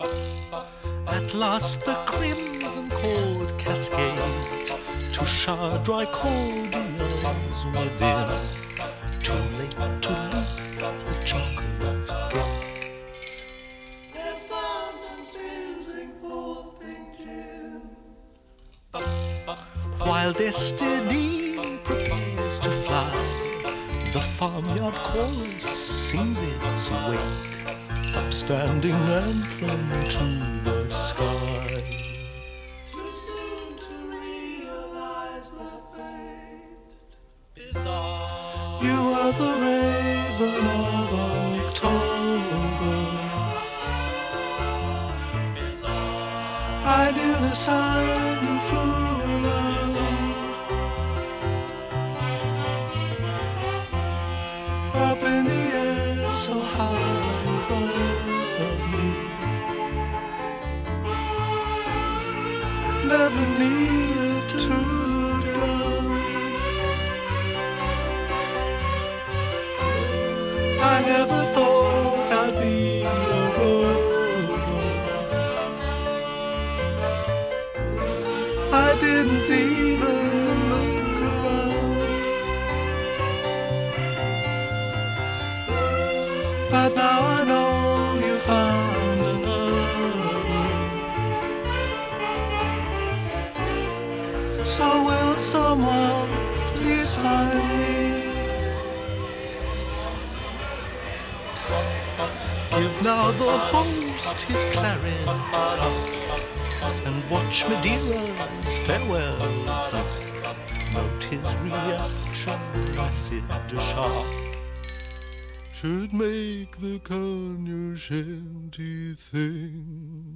At last the crimson cord cascades to shower dry cordials within. Too late to leap the chocolate gates. Their fountains oozing forth pink gin. While destiny prepares to fly, the farmyard chorus sings its wake, upstanding anthem to the sky. Too soon to realize their fate. You are the raven of October. I knew the sun who flew around. Up in the air, so high Never needed to look down. I never thought I'd be a rover. I didn't even look around. But now I know So will someone please find me? Give now the host his cup and watch Medeiros farewell. Note his reaction, acid sharp. Should make the cognoscenti thing